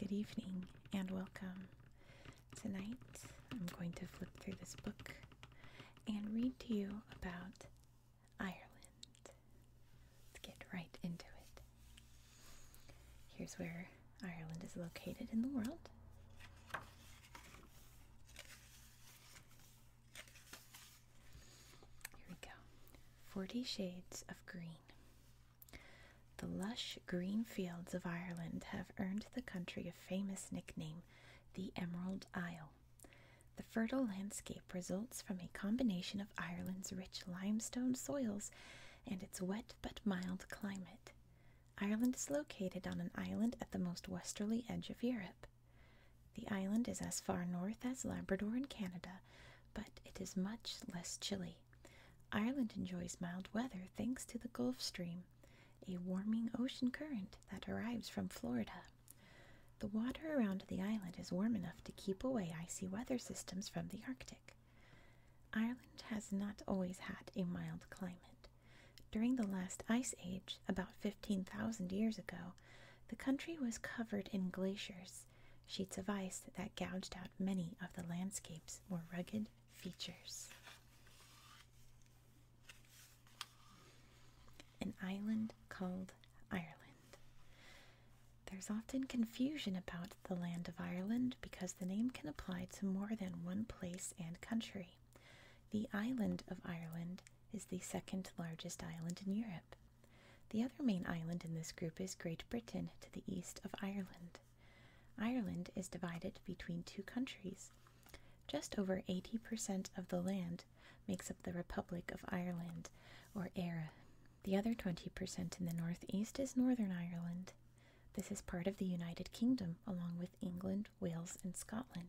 Good evening and welcome. Tonight I'm going to flip through this book and read to you about Ireland. Let's get right into it. Here's where Ireland is located in the world. Here we go. 40 Shades of Green. The lush green fields of Ireland have earned the country a famous nickname, the Emerald Isle. The fertile landscape results from a combination of Ireland's rich limestone soils and its wet but mild climate. Ireland is located on an island at the most westerly edge of Europe. The island is as far north as Labrador in Canada, but it is much less chilly. Ireland enjoys mild weather thanks to the Gulf Stream, a warming ocean current that arrives from Florida. The water around the island is warm enough to keep away icy weather systems from the Arctic. Ireland has not always had a mild climate. During the last ice age, about 15,000 years ago, the country was covered in glaciers, sheets of ice that gouged out many of the landscape's more rugged features. An island called Ireland. There's often confusion about the land of Ireland because the name can apply to more than one place and country. The island of Ireland is the second largest island in Europe. The other main island in this group is Great Britain to the east of Ireland. Ireland is divided between two countries. Just over 80% of the land makes up the Republic of Ireland, or Éire. The other 20% in the northeast is Northern Ireland. This is part of the United Kingdom, along with England, Wales, and Scotland.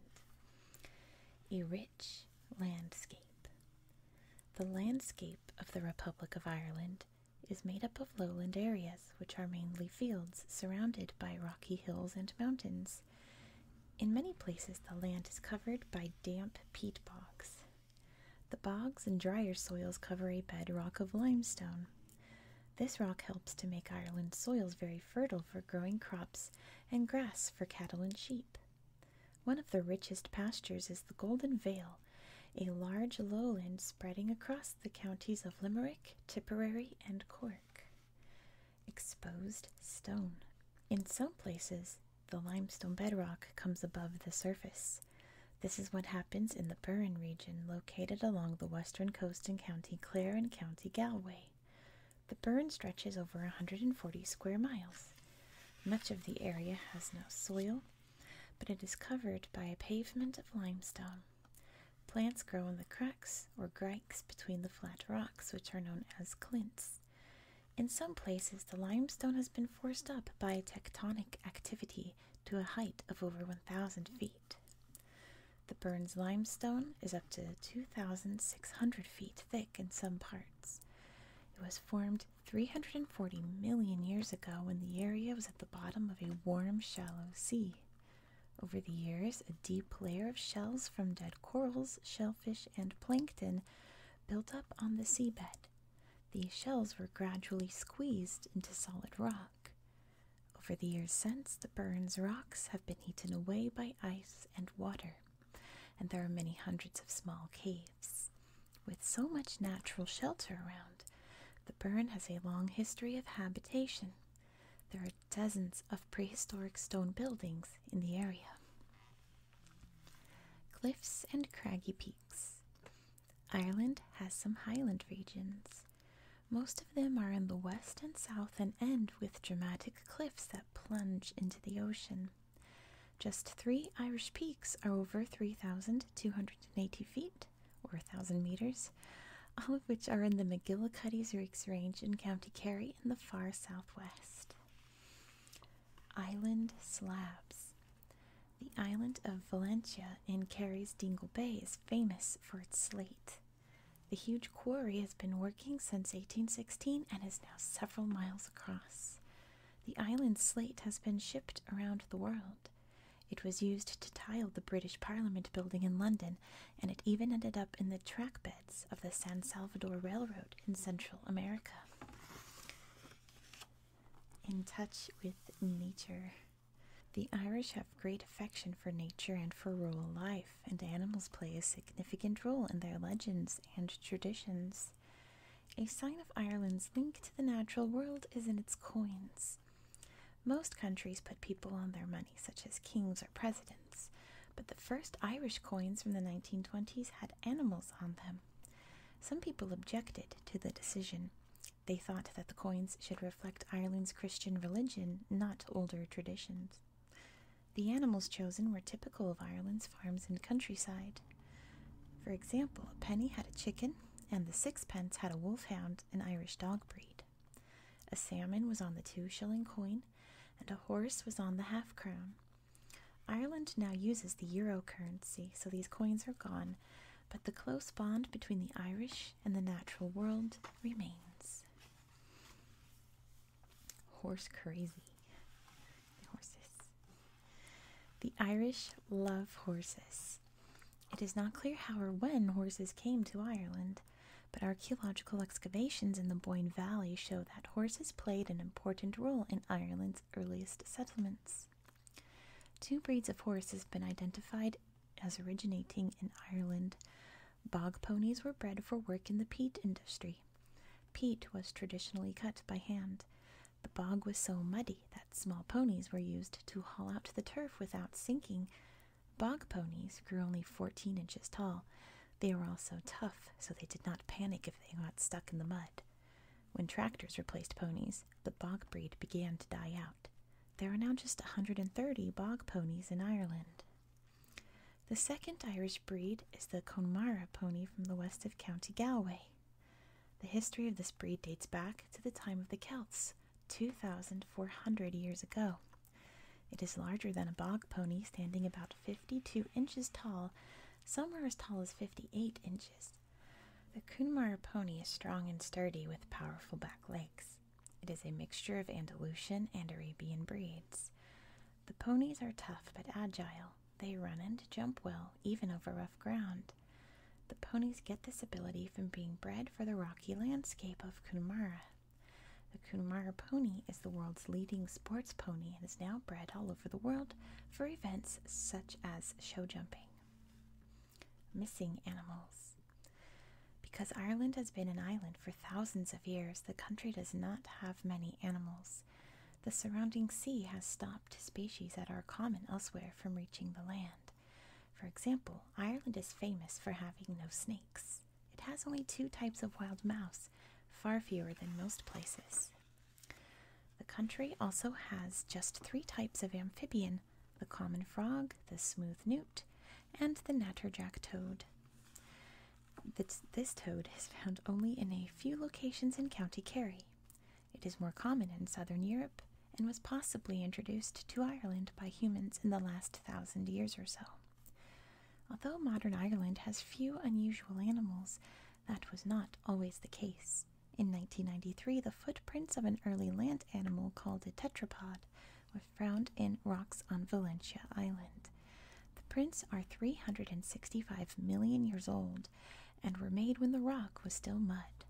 A rich landscape. The landscape of the Republic of Ireland is made up of lowland areas, which are mainly fields surrounded by rocky hills and mountains. In many places, the land is covered by damp peat bogs. The bogs and drier soils cover a bedrock of limestone. This rock helps to make Ireland's soils very fertile for growing crops and grass for cattle and sheep. One of the richest pastures is the Golden Vale, a large lowland spreading across the counties of Limerick, Tipperary, and Cork. Exposed stone. In some places, the limestone bedrock comes above the surface. This is what happens in the Burren region, located along the western coast in County Clare and County Galway. The Burren stretches over 140 square miles. Much of the area has no soil, but it is covered by a pavement of limestone. Plants grow in the cracks or grikes between the flat rocks, which are known as clints. In some places, the limestone has been forced up by tectonic activity to a height of over 1,000 feet. The Burren's limestone is up to 2,600 feet thick in some parts. Was formed 340 million years ago when the area was at the bottom of a warm, shallow sea. Over the years, a deep layer of shells from dead corals, shellfish, and plankton built up on the seabed. These shells were gradually squeezed into solid rock. Over the years since, the Burren's rocks have been eaten away by ice and water, and there are many hundreds of small caves. With so much natural shelter around, the Burren has a long history of habitation. There are dozens of prehistoric stone buildings in the area. Cliffs and craggy peaks. Ireland has some highland regions. Most of them are in the west and south and end with dramatic cliffs that plunge into the ocean. Just three Irish peaks are over 3,280 feet, or 1,000 meters, all of which are in the McGillicuddy's Reeks Range in County Kerry in the far southwest. Island slabs. The island of Valentia in Kerry's Dingle Bay is famous for its slate. The huge quarry has been working since 1816 and is now several miles across. The island slate has been shipped around the world. It was used to tile the British Parliament building in London, and it even ended up in the track beds of the San Salvador Railroad in Central America. In touch with nature. The Irish have great affection for nature and for rural life, and animals play a significant role in their legends and traditions. A sign of Ireland's link to the natural world is in its coins. Most countries put people on their money, such as kings or presidents, but the first Irish coins from the 1920s had animals on them. Some people objected to the decision. They thought that the coins should reflect Ireland's Christian religion, not older traditions. The animals chosen were typical of Ireland's farms and countryside. For example, a penny had a chicken, and the sixpence had a wolfhound, an Irish dog breed. A salmon was on the two shilling coin, and a horse was on the half crown. Ireland now uses the euro currency, so these coins are gone, but the close bond between the Irish and the natural world remains. Horse crazy. Horses. The Irish love horses. It is not clear how or when horses came to Ireland, but archaeological excavations in the Boyne Valley show that horses played an important role in Ireland's earliest settlements. Two breeds of horse have been identified as originating in Ireland. Bog ponies were bred for work in the peat industry. Peat was traditionally cut by hand. The bog was so muddy that small ponies were used to haul out the turf without sinking. Bog ponies grew only 14 inches tall. They were also tough, so they did not panic if they got stuck in the mud. When tractors replaced ponies, the bog breed began to die out. There are now just 130 bog ponies in Ireland. The second Irish breed is the Connemara pony from the west of County Galway. The history of this breed dates back to the time of the Celts, 2,400 years ago. It is larger than a bog pony, standing about 52 inches tall. Some are as tall as 58 inches. The Connemara pony is strong and sturdy with powerful back legs. It is a mixture of Andalusian and Arabian breeds. The ponies are tough but agile. They run and jump well, even over rough ground. The ponies get this ability from being bred for the rocky landscape of Connemara. The Connemara pony is the world's leading sports pony and is now bred all over the world for events such as show jumping. Missing animals. Because Ireland has been an island for thousands of years, the country does not have many animals. The surrounding sea has stopped species that are common elsewhere from reaching the land. For example, Ireland is famous for having no snakes. It has only two types of wild mouse, far fewer than most places. The country also has just three types of amphibian the common frog, the smooth newt, and the natterjack toad. This, this toad is found only in a few locations in County Kerry. It is more common in southern Europe and was possibly introduced to Ireland by humans in the last thousand years or so. Although modern Ireland has few unusual animals, that was not always the case. In 1993, the footprints of an early land animal called a tetrapod were found in rocks on Valentia Island. Prints are 365 million years old and were made when the rock was still mud.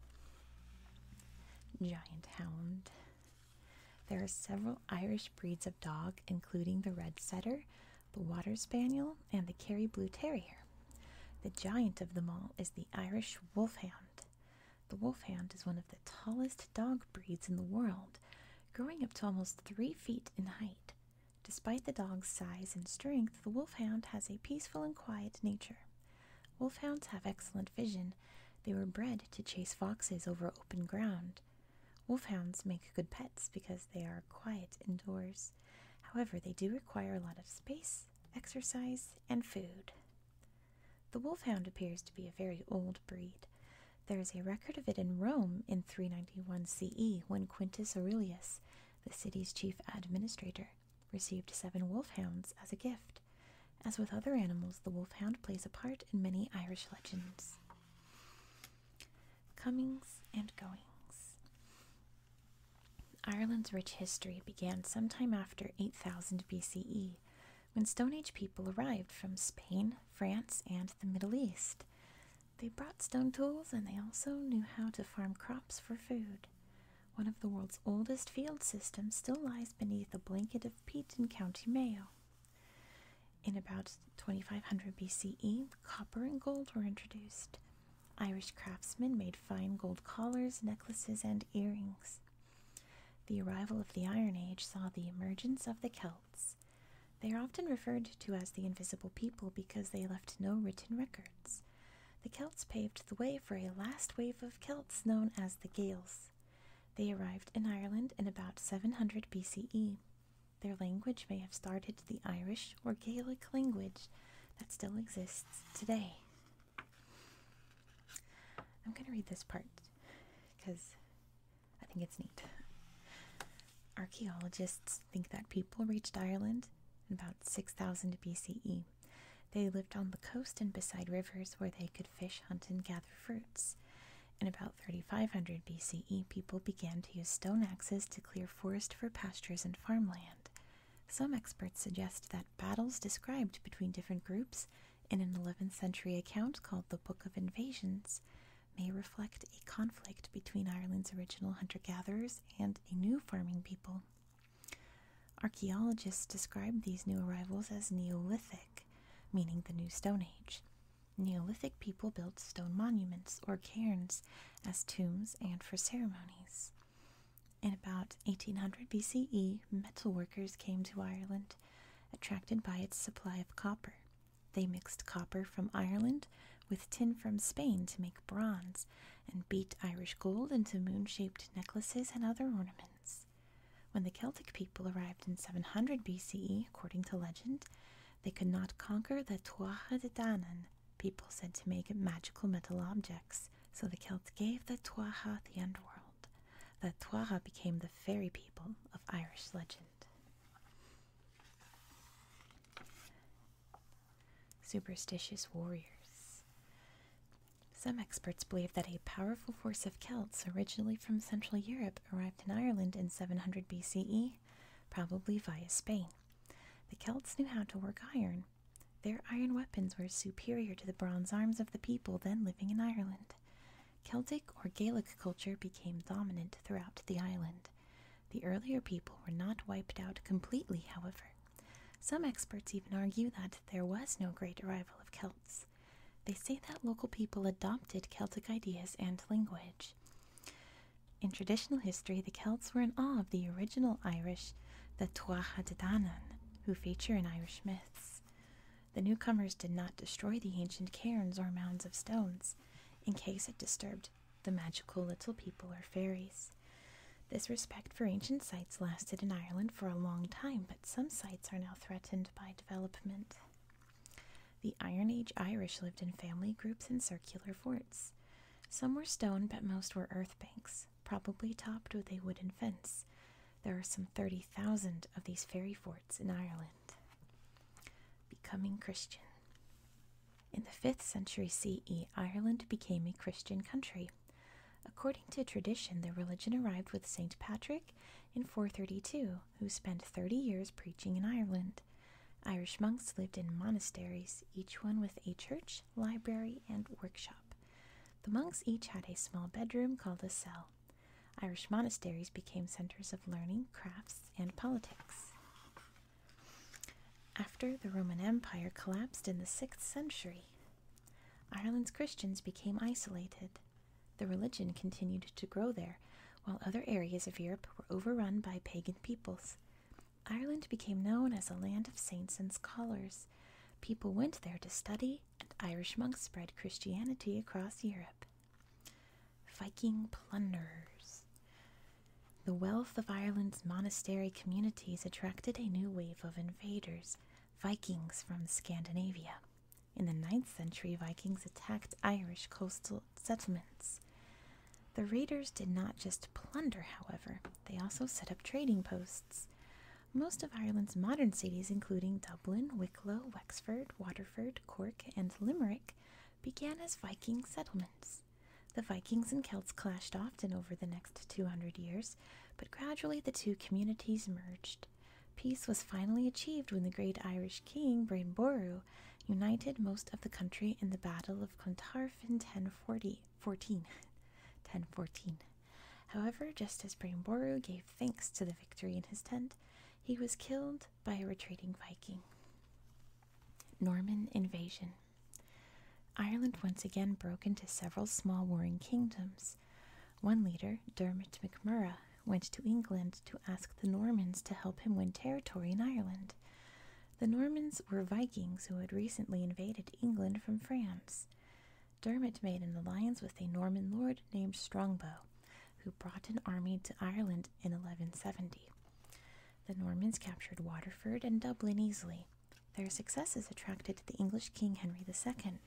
Giant hound. There are several Irish breeds of dog, including the red setter, the water spaniel, and the Kerry blue terrier. The giant of them all is the Irish wolfhound. The wolfhound is one of the tallest dog breeds in the world, growing up to almost three feet in height. Despite the dog's size and strength, the wolfhound has a peaceful and quiet nature. Wolfhounds have excellent vision. They were bred to chase foxes over open ground. Wolfhounds make good pets because they are quiet indoors. However, they do require a lot of space, exercise, and food. The wolfhound appears to be a very old breed. There is a record of it in Rome in 391 CE when Quintus Aurelius, the city's chief administrator, received seven wolfhounds as a gift. As with other animals, the wolfhound plays a part in many Irish legends. Comings and goings. Ireland's rich history began sometime after 8000 BCE, when Stone Age people arrived from Spain, France, and the Middle East. They brought stone tools and they also knew how to farm crops for food. One of the world's oldest field systems still lies beneath a blanket of peat in County Mayo. In about 2500 BCE, copper and gold were introduced. Irish craftsmen made fine gold collars, necklaces, and earrings. The arrival of the Iron Age saw the emergence of the Celts. They are often referred to as the Invisible People because they left no written records. The Celts paved the way for a last wave of Celts known as the Gaels. They arrived in Ireland in about 700 BCE. Their language may have started the Irish or Gaelic language that still exists today. I'm going to read this part because I think it's neat. Archaeologists think that people reached Ireland in about 6000 BCE. They lived on the coast and beside rivers where they could fish, hunt, and gather fruits. In about 3500 BCE, people began to use stone axes to clear forest for pastures and farmland. Some experts suggest that battles described between different groups in an 11th century account called the Book of Invasions may reflect a conflict between Ireland's original hunter gatherers and a new farming people. Archaeologists describe these new arrivals as Neolithic, meaning the New Stone Age. Neolithic people built stone monuments or cairns as tombs and for ceremonies. In about 1800 BCE, metal workers came to Ireland, attracted by its supply of copper. They mixed copper from Ireland with tin from Spain to make bronze and beat Irish gold into moon shaped necklaces and other ornaments. When the Celtic people arrived in 700 BCE, according to legend, they could not conquer the Tuatha de Danann, people said to make magical metal objects, so the Celts gave the Tuatha the underworld. The Tuatha became the fairy people of Irish legend. Superstitious warriors. Some experts believe that a powerful force of Celts, originally from Central Europe, arrived in Ireland in 700 BCE, probably via Spain. The Celts knew how to work iron. Their iron weapons were superior to the bronze arms of the people then living in Ireland. Celtic or Gaelic culture became dominant throughout the island. The earlier people were not wiped out completely, however. Some experts even argue that there was no great arrival of Celts. They say that local people adopted Celtic ideas and language. In traditional history, the Celts were in awe of the original Irish, the Tuatha De Danann, who feature in Irish myths. The newcomers did not destroy the ancient cairns or mounds of stones, in case it disturbed the magical little people or fairies. This respect for ancient sites lasted in Ireland for a long time, but some sites are now threatened by development. The Iron Age Irish lived in family groups in circular forts. Some were stone, but most were earth banks, probably topped with a wooden fence. There are some 30,000 of these fairy forts in Ireland. Becoming Christian. In the 5th century CE, Ireland became a Christian country. According to tradition, the religion arrived with St. Patrick in 432, who spent 30 years preaching in Ireland. Irish monks lived in monasteries, each one with a church, library, and workshop. The monks each had a small bedroom called a cell. Irish monasteries became centers of learning, crafts, and politics. After the Roman Empire collapsed in the 6th century, Ireland's Christians became isolated. The religion continued to grow there, while other areas of Europe were overrun by pagan peoples. Ireland became known as a land of saints and scholars. People went there to study, and Irish monks spread Christianity across Europe. Viking plunderers. The wealth of Ireland's monastery communities attracted a new wave of invaders, Vikings from Scandinavia. In the 9th century, Vikings attacked Irish coastal settlements. The raiders did not just plunder, however, they also set up trading posts. Most of Ireland's modern cities, including Dublin, Wicklow, Wexford, Waterford, Cork, and Limerick, began as Viking settlements. The Vikings and Celts clashed often over the next 200 years, but gradually the two communities merged. Peace was finally achieved when the great Irish king, Brian Boru, united most of the country in the Battle of Clontarf in 1040, 1014. However, just as Brian Boru gave thanks to the victory in his tent, he was killed by a retreating Viking. Norman invasion. Ireland once again broke into several small warring kingdoms. One leader, Dermot MacMurrough, went to England to ask the Normans to help him win territory in Ireland. The Normans were Vikings who had recently invaded England from France. Dermot made an alliance with a Norman lord named Strongbow, who brought an army to Ireland in 1170. The Normans captured Waterford and Dublin easily. Their successes attracted the English King Henry II.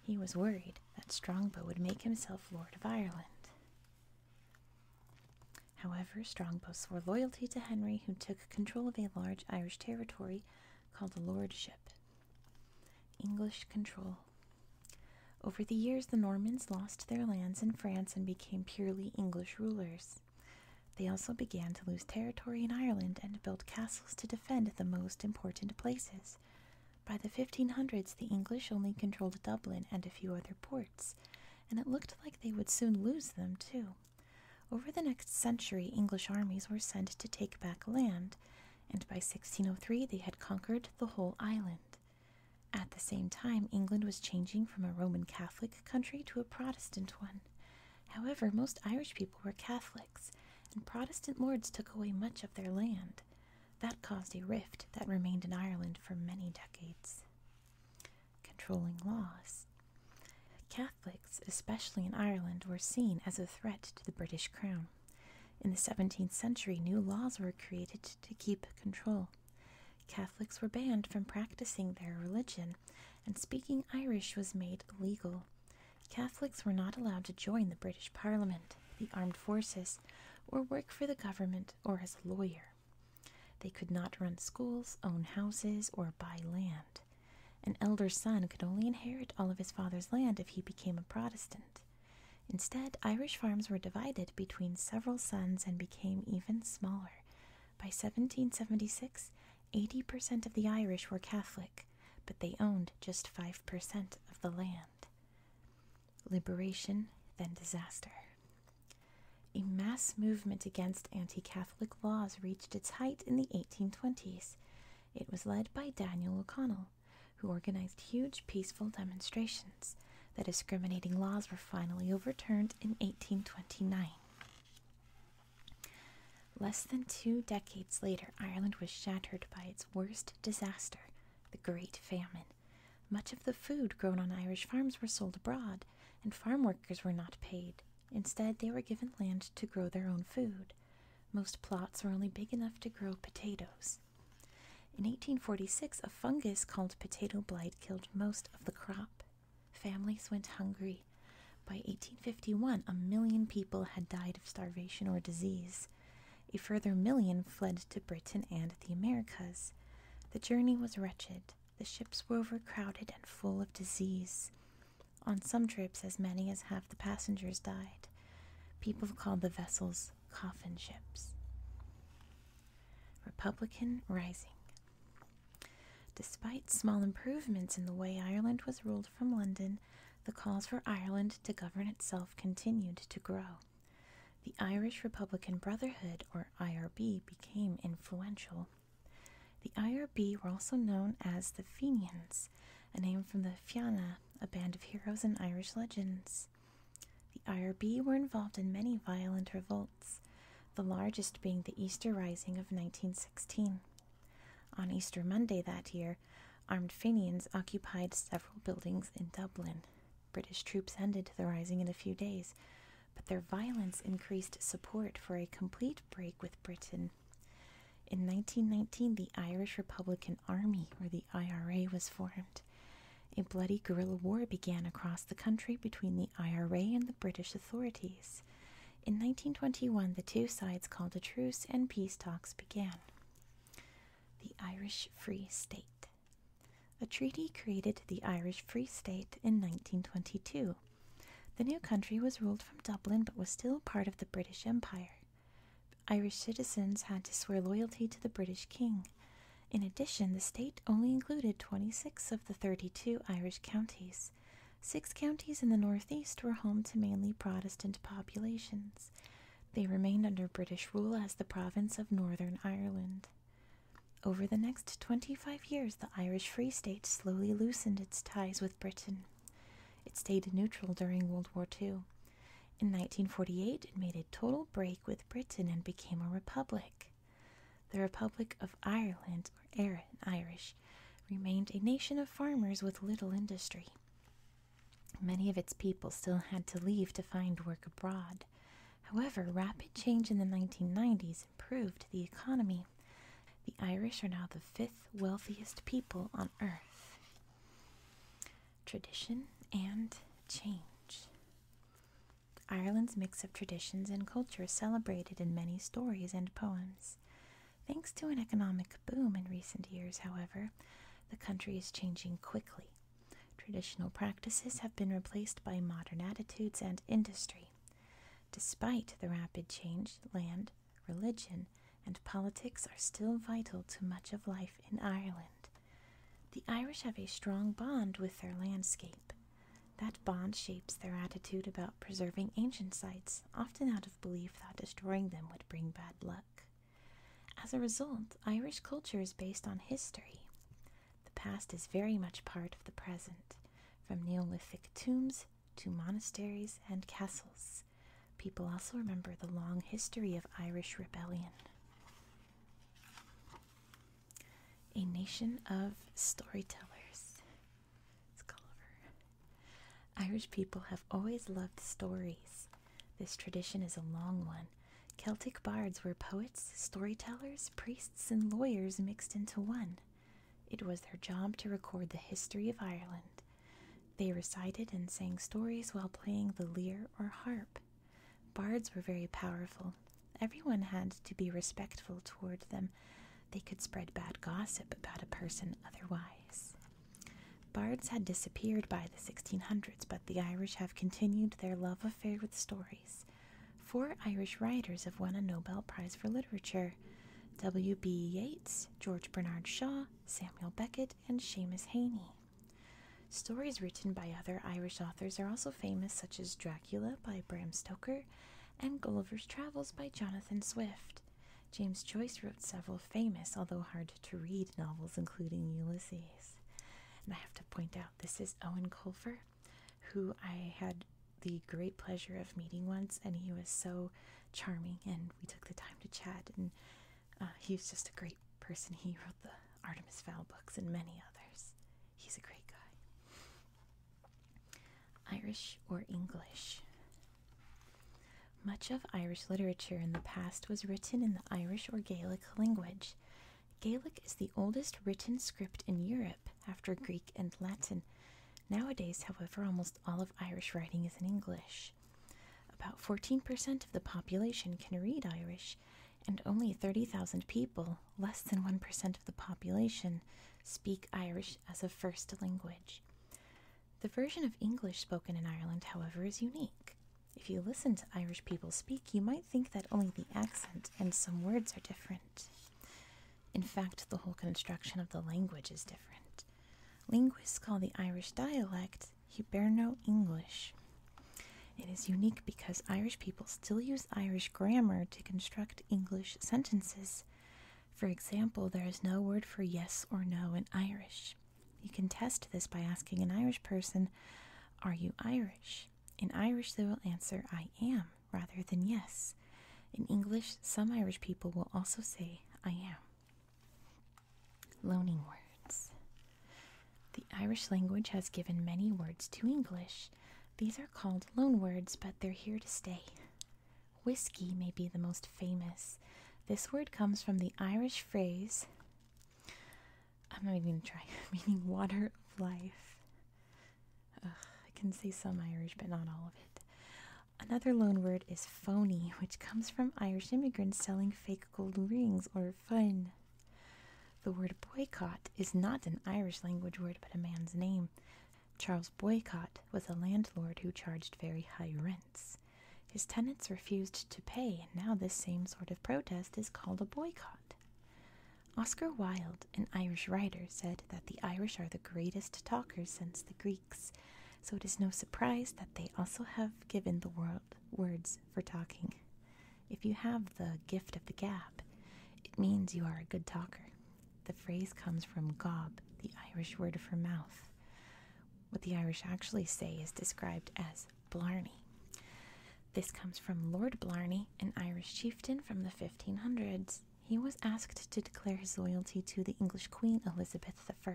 He was worried that Strongbow would make himself Lord of Ireland. However, Strongbow swore loyalty to Henry, who took control of a large Irish territory called a lordship. English control. Over the years, the Normans lost their lands in France and became purely English rulers. They also began to lose territory in Ireland and built castles to defend the most important places. By the 1500s, the English only controlled Dublin and a few other ports, and it looked like they would soon lose them too. Over the next century, English armies were sent to take back land, and by 1603 they had conquered the whole island. At the same time, England was changing from a Roman Catholic country to a Protestant one. However, most Irish people were Catholics, and Protestant lords took away much of their land. That caused a rift that remained in Ireland for many decades. Controlling laws. Catholics, especially in Ireland, were seen as a threat to the British crown. In the 17th century, new laws were created to keep control. Catholics were banned from practicing their religion, and speaking Irish was made illegal. Catholics were not allowed to join the British Parliament, the armed forces, or work for the government or as a lawyer. They could not run schools, own houses, or buy land. An elder son could only inherit all of his father's land if he became a Protestant. Instead, Irish farms were divided between several sons and became even smaller. By 1776, 80% of the Irish were Catholic, but they owned just 5% of the land. Liberation, then disaster. A mass movement against anti Catholic laws reached its height in the 1820s. It was led by Daniel O'Connell, who organized huge peaceful demonstrations. The discriminating laws were finally overturned in 1829. Less than two decades later, Ireland was shattered by its worst disaster, the Great Famine. Much of the food grown on Irish farms were sold abroad, and farm workers were not paid. Instead, they were given land to grow their own food. Most plots were only big enough to grow potatoes. In 1846, a fungus called potato blight killed most of the crop. Families went hungry. By 1851, a million people had died of starvation or disease. A further million fled to Britain and the Americas. The journey was wretched. The ships were overcrowded and full of disease. On some trips, as many as half the passengers died. People called the vessels coffin ships. Republican Rising. Despite small improvements in the way Ireland was ruled from London, the calls for Ireland to govern itself continued to grow. The Irish Republican Brotherhood, or IRB, became influential. The IRB were also known as the Fenians, a name from the Fianna, a band of heroes in Irish legends. The IRB were involved in many violent revolts, the largest being the Easter Rising of 1916. On Easter Monday that year, armed Fenians occupied several buildings in Dublin. British troops ended the rising in a few days, but their violence increased support for a complete break with Britain. In 1919, the Irish Republican Army, or the IRA, was formed. A bloody guerrilla war began across the country between the IRA and the British authorities. In 1921, the two sides called a truce and peace talks began. The Irish Free State. A treaty created the Irish Free State in 1922. The new country was ruled from Dublin but was still part of the British Empire. Irish citizens had to swear loyalty to the British king. In addition, the state only included 26 of the 32 Irish counties. Six counties in the northeast were home to mainly Protestant populations. They remained under British rule as the province of Northern Ireland. Over the next 25 years, the Irish Free State slowly loosened its ties with Britain. It stayed neutral during World War II. In 1948, it made a total break with Britain and became a republic. The Republic of Ireland, or Éire in Irish, remained a nation of farmers with little industry. Many of its people still had to leave to find work abroad. However, rapid change in the 1990s improved the economy. The Irish are now the fifth wealthiest people on earth. Tradition and change. Ireland's mix of traditions and culture is celebrated in many stories and poems. Thanks to an economic boom in recent years, however, the country is changing quickly. Traditional practices have been replaced by modern attitudes and industry. Despite the rapid change, land, religion, and politics are still vital to much of life in Ireland. The Irish have a strong bond with their landscape. That bond shapes their attitude about preserving ancient sites, often out of belief that destroying them would bring bad luck. As a result, Irish culture is based on history. The past is very much part of the present, from Neolithic tombs to monasteries and castles. People also remember the long history of Irish rebellion. A nation of storytellers. It's Gulliver. Irish people have always loved stories. This tradition is a long one. Celtic bards were poets, storytellers, priests, and lawyers mixed into one. It was their job to record the history of Ireland. They recited and sang stories while playing the lyre or harp. Bards were very powerful. Everyone had to be respectful toward them. They could spread bad gossip about a person otherwise. Bards had disappeared by the 1600s, but the Irish have continued their love affair with stories. Four Irish writers have won a Nobel Prize for Literature W.B. Yeats, George Bernard Shaw, Samuel Beckett, and Seamus Heaney. Stories written by other Irish authors are also famous, such as Dracula by Bram Stoker and Gulliver's Travels by Jonathan Swift. James Joyce wrote several famous, although hard to read, novels, including Ulysses. And I have to point out, this is Eoin Colfer, who I had the great pleasure of meeting once, and he was so charming, and we took the time to chat, and uh, he's just a great person. He wrote the Artemis Fowl books and many others. He's a great guy. Irish or English. Much of Irish literature in the past was written in the Irish or Gaelic language. Gaelic is the oldest written script in Europe after Greek and Latin. Nowadays, however, almost all of Irish writing is in English. About 14% of the population can read Irish, and only 30,000 people, less than 1% of the population, speak Irish as a first language. The version of English spoken in Ireland, however, is unique. If you listen to Irish people speak, you might think that only the accent and some words are different. In fact, the whole construction of the language is different. Linguists call the Irish dialect Hiberno English. It is unique because Irish people still use Irish grammar to construct English sentences. For example, there is no word for yes or no in Irish. You can test this by asking an Irish person, Are you Irish? In Irish, they will answer, I am, rather than yes. In English, some Irish people will also say, I am. Loaning words. The Irish language has given many words to English. These are called loan words, but they're here to stay. Whiskey may be the most famous. This word comes from the Irish phrase, I'm not even going to try, meaning water of life. Ugh, can say some Irish, but not all of it. Another loan word is phony, which comes from Irish immigrants selling fake gold rings or fáinne. The word boycott is not an Irish language word but a man's name. Charles Boycott was a landlord who charged very high rents. His tenants refused to pay, and now this same sort of protest is called a boycott. Oscar Wilde, an Irish writer, said that the Irish are the greatest talkers since the Greeks, so it is no surprise that they also have given the world words for talking. If you have the gift of the gab, it means you are a good talker. The phrase comes from gob, the Irish word for mouth. What the Irish actually say is described as blarney. This comes from Lord Blarney, an Irish chieftain from the 1500s. He was asked to declare his loyalty to the English Queen Elizabeth I.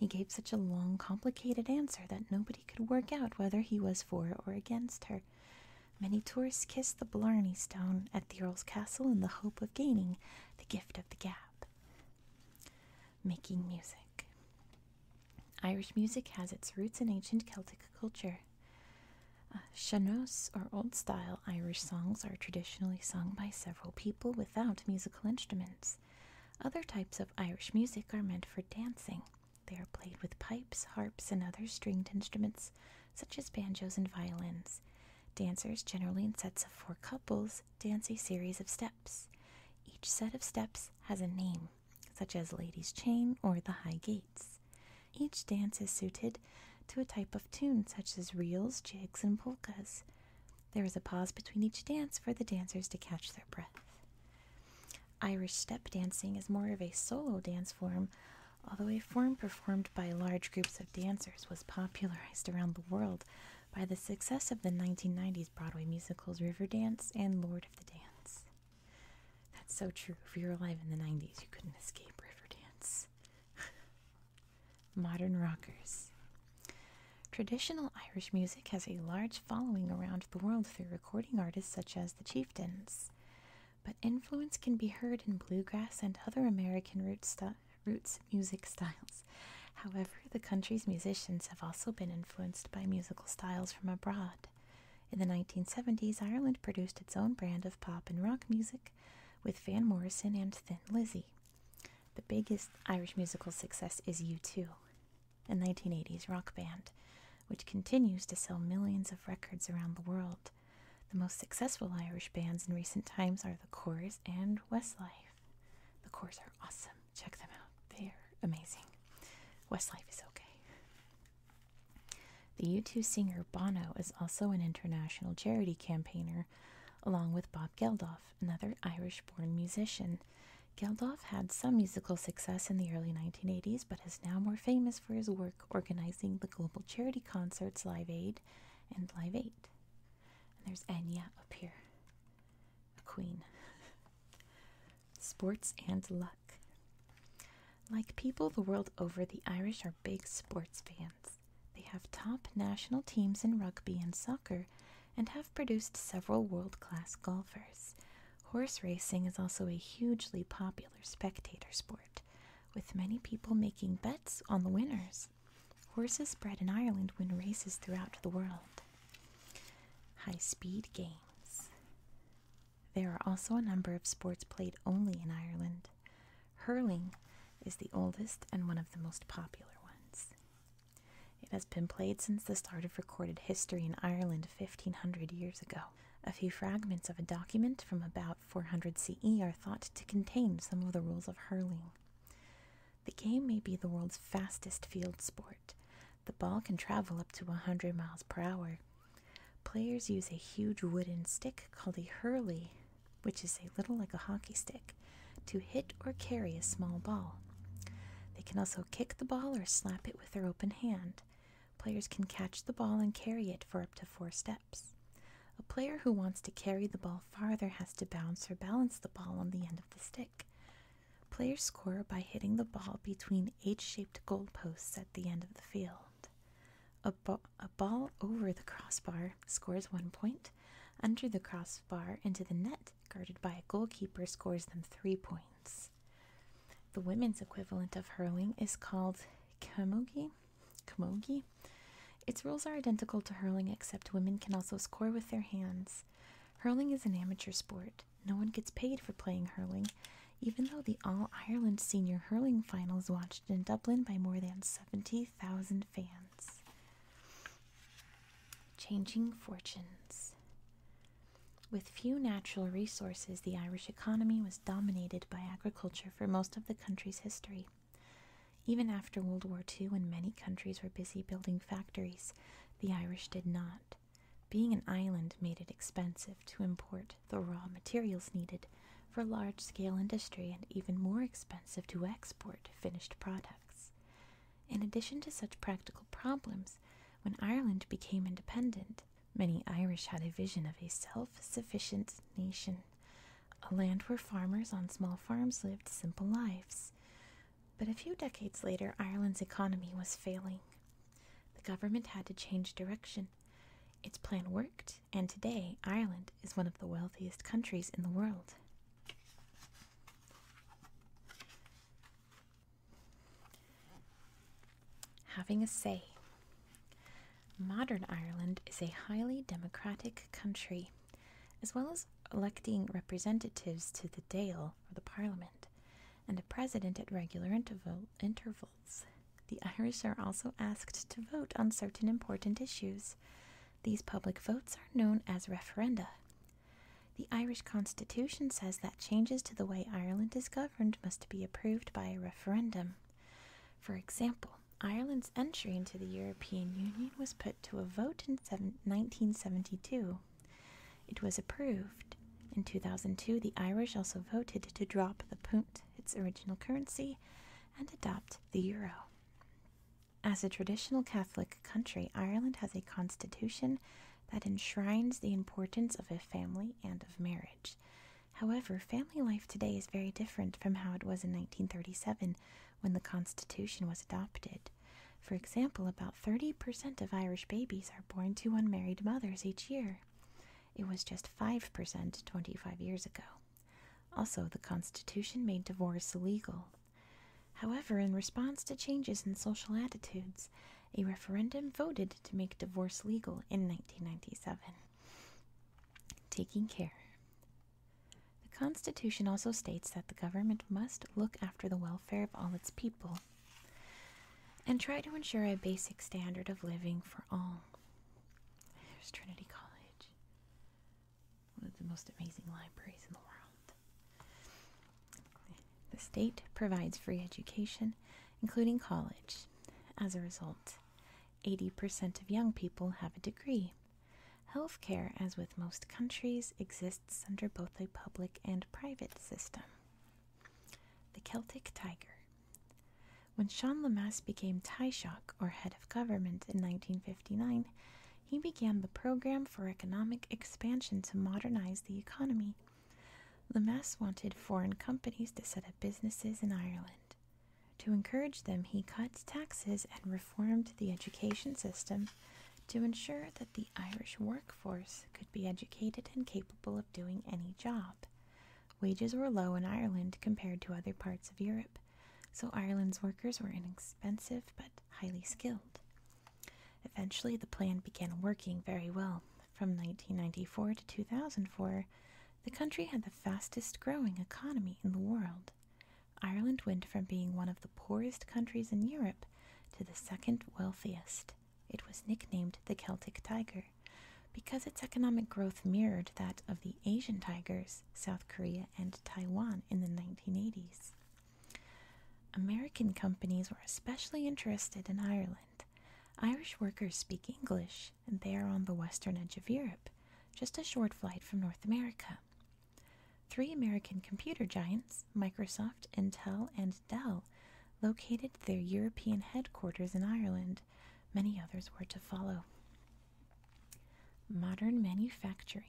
He gave such a long, complicated answer that nobody could work out whether he was for or against her. Many tourists kiss the Blarney Stone at the Earl's Castle in the hope of gaining the gift of the gab. Making music. Irish music has its roots in ancient Celtic culture. Uh, or Old Style Irish songs are traditionally sung by several people without musical instruments. Other types of Irish music are meant for dancing. They are played with pipes, harps, and other stringed instruments, such as banjos and violins. Dancers, generally in sets of four couples, dance a series of steps. Each set of steps has a name, such as Lady's Chain or the High Gates. Each dance is suited to a type of tune, such as reels, jigs, and polkas. There is a pause between each dance for the dancers to catch their breath. Irish step dancing is more of a solo dance form, although a form performed by large groups of dancers was popularized around the world by the success of the 1990s Broadway musicals Riverdance and Lord of the Dance. That's so true. If you were alive in the 90s, you couldn't escape Riverdance. Modern rockers. Traditional Irish music has a large following around the world through recording artists such as the Chieftains. But influence can be heard in bluegrass and other American root roots, roots music styles. However, the country's musicians have also been influenced by musical styles from abroad. In the 1970s, Ireland produced its own brand of pop and rock music with Van Morrison and Thin Lizzy. The biggest Irish musical success is U2, a 1980s rock band, which continues to sell millions of records around the world. The most successful Irish bands in recent times are the Corrs and Westlife. The Corrs are awesome. Check them amazing. Westlife is okay. The U2 singer Bono is also an international charity campaigner, along with Bob Geldof, another Irish born musician. Geldof had some musical success in the early 1980s, but is now more famous for his work organizing the global charity concerts Live Aid and Live 8. And there's Enya up here, a queen. Sports and luck. Like people the world over, the Irish are big sports fans. They have top national teams in rugby and soccer and have produced several world class golfers. Horse racing is also a hugely popular spectator sport, with many people making bets on the winners. Horses bred in Ireland win races throughout the world. High speed games. There are also a number of sports played only in Ireland. Hurling is the oldest and one of the most popular ones. It has been played since the start of recorded history in Ireland 1500 years ago. A few fragments of a document from about 400 CE are thought to contain some of the rules of hurling. The game may be the world's fastest field sport. The ball can travel up to 100 miles per hour. Players use a huge wooden stick called a hurley, which is a little like a hockey stick, to hit or carry a small ball. They can also kick the ball or slap it with their open hand. Players can catch the ball and carry it for up to four steps. A player who wants to carry the ball farther has to bounce or balance the ball on the end of the stick. Players score by hitting the ball between H shaped goalposts at the end of the field. A, a ball over the crossbar scores one point. Under the crossbar into the net, guarded by a goalkeeper, scores them three points. The women's equivalent of hurling is called camogie. Camogie. Its rules are identical to hurling, except women can also score with their hands. Hurling is an amateur sport. No one gets paid for playing hurling, even though the All Ireland Senior Hurling Final is watched in Dublin by more than 70,000 fans. Changing fortunes. With few natural resources, the Irish economy was dominated by agriculture for most of the country's history. Even after World War II, when many countries were busy building factories, the Irish did not. Being an island made it expensive to import the raw materials needed for large scale industry and even more expensive to export finished products. In addition to such practical problems, when Ireland became independent, many Irish had a vision of a self sufficient nation, a land where farmers on small farms lived simple lives. But a few decades later, Ireland's economy was failing. The government had to change direction. Its plan worked, and today Ireland is one of the wealthiest countries in the world. Having a say. Modern Ireland is a highly democratic country, as well as electing representatives to the Dáil, or the Parliament, and a president at regular interval intervals. The Irish are also asked to vote on certain important issues. These public votes are known as referenda. The Irish Constitution says that changes to the way Ireland is governed must be approved by a referendum. For example, Ireland's entry into the European Union was put to a vote in 1972. It was approved. In 2002, the Irish also voted to drop the punt, its original currency, and adopt the euro. As a traditional Catholic country, Ireland has a constitution that enshrines the importance of a family and of marriage. However, family life today is very different from how it was in 1937 when the Constitution was adopted. For example, about 30% of Irish babies are born to unmarried mothers each year. It was just 5% 25 years ago. Also, the Constitution made divorce illegal. However, in response to changes in social attitudes, a referendum voted to make divorce legal in 1997. Taking care. The Constitution also states that the government must look after the welfare of all its people and try to ensure a basic standard of living for all. There's Trinity College, one of the most amazing libraries in the world. The state provides free education, including college. As a result, 80% of young people have a degree. Healthcare, as with most countries, exists under both a public and private system. The Celtic Tiger. When Sean Lemass became Taoiseach, or head of government, in 1959, he began the program for economic expansion to modernize the economy. Lemass wanted foreign companies to set up businesses in Ireland. To encourage them, he cut taxes and reformed the education system to ensure that the Irish workforce could be educated and capable of doing any job. Wages were low in Ireland compared to other parts of Europe, so Ireland's workers were inexpensive but highly skilled. Eventually, the plan began working very well. From 1994 to 2004, the country had the fastest growing economy in the world. Ireland went from being one of the poorest countries in Europe to the second wealthiest. It was nicknamed the Celtic Tiger because its economic growth mirrored that of the Asian tigers, South Korea, and Taiwan in the 1980s. American companies were especially interested in Ireland. Irish workers speak English, and they are on the western edge of Europe, just a short flight from North America. Three American computer giants, Microsoft, Intel, and Dell, located their European headquarters in Ireland. Many others were to follow. Modern manufacturing.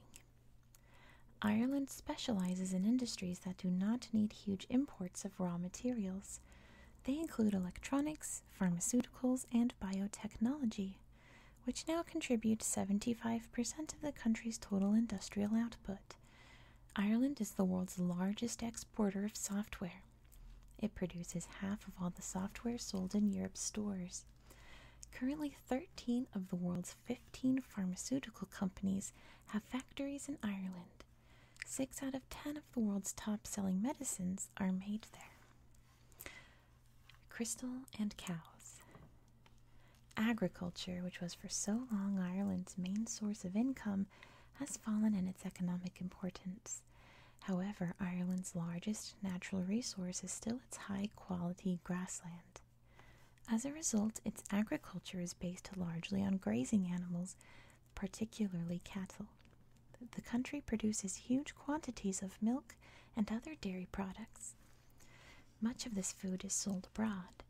Ireland specializes in industries that do not need huge imports of raw materials. They include electronics, pharmaceuticals, and biotechnology, which now contribute 75% of the country's total industrial output. Ireland is the world's largest exporter of software. It produces half of all the software sold in Europe's stores. Currently, 13 of the world's 15 pharmaceutical companies have factories in Ireland. Six out of 10 of the world's top selling medicines are made there. Crystal and cows. Agriculture, which was for so long Ireland's main source of income, has fallen in its economic importance. However, Ireland's largest natural resource is still its high quality grassland. As a result, its agriculture is based largely on grazing animals particularly cattle. The country produces huge quantities of milk and other dairy products. Much of this food is sold abroad.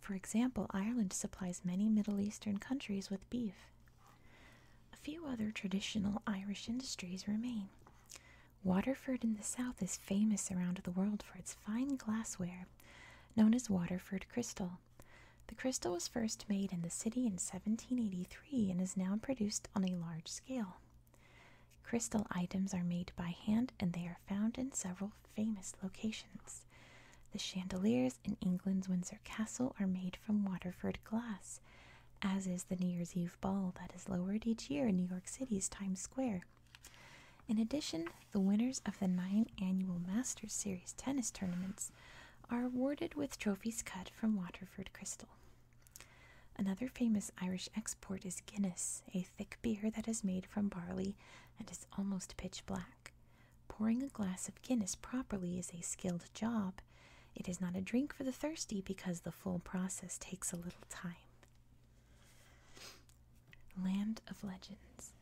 For example, Ireland supplies many Middle Eastern countries with beef. A few other traditional Irish industries remain. Waterford in the south is famous around the world for its fine glassware, known as Waterford crystal. The crystal was first made in the city in 1783 and is now produced on a large scale. Crystal items are made by hand and they are found in several famous locations. The chandeliers in England's Windsor Castle are made from Waterford glass, as is the New Year's Eve ball that is lowered each year in New York City's Times Square. In addition, the winners of the nine annual Masters Series tennis tournaments are awarded with trophies cut from Waterford crystal. Another famous Irish export is Guinness, a thick beer that is made from barley and is almost pitch black. Pouring a glass of Guinness properly is a skilled job. It is not a drink for the thirsty because the full process takes a little time. Land of Legends.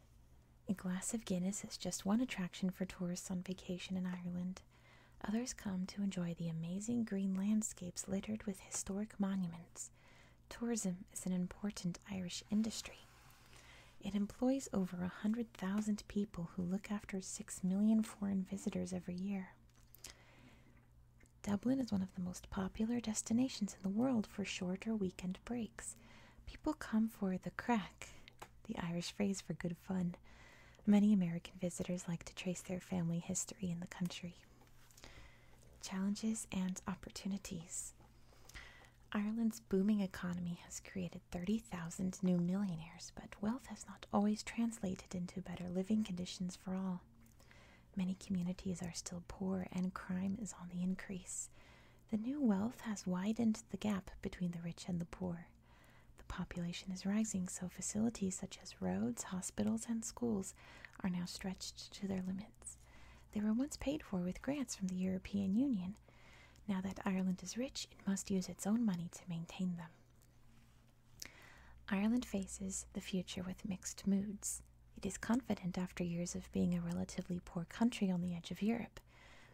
A glass of Guinness is just one attraction for tourists on vacation in Ireland. Others come to enjoy the amazing green landscapes littered with historic monuments. Tourism is an important Irish industry. It employs over a 100,000 people who look after 6 million foreign visitors every year. Dublin is one of the most popular destinations in the world for short or weekend breaks. People come for the craic, the Irish phrase for good fun. Many American visitors like to trace their family history in the country. Challenges and opportunities. Ireland's booming economy has created 30,000 new millionaires, but wealth has not always translated into better living conditions for all. Many communities are still poor and crime is on the increase. The new wealth has widened the gap between the rich and the poor. The population is rising, so facilities such as roads, hospitals, and schools are now stretched to their limits. They were once paid for with grants from the European Union. Now that Ireland is rich, it must use its own money to maintain them. Ireland faces the future with mixed moods. It is confident after years of being a relatively poor country on the edge of Europe,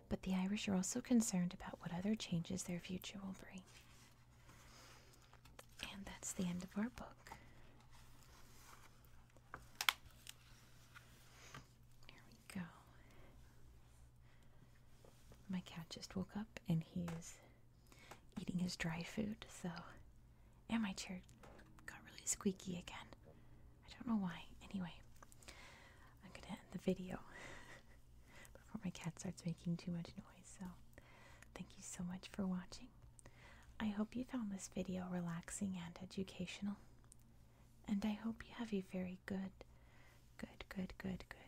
but the Irish are also concerned about what other changes their future will bring. And that's the end of our book. Here we go. My cat just woke up and he's eating his dry food, so. And my chair got really squeaky again. I don't know why. Anyway, I'm gonna end the video before my cat starts making too much noise. So, thank you so much for watching. I hope you found this video relaxing and educational. And I hope you have a very good, good, good, good, good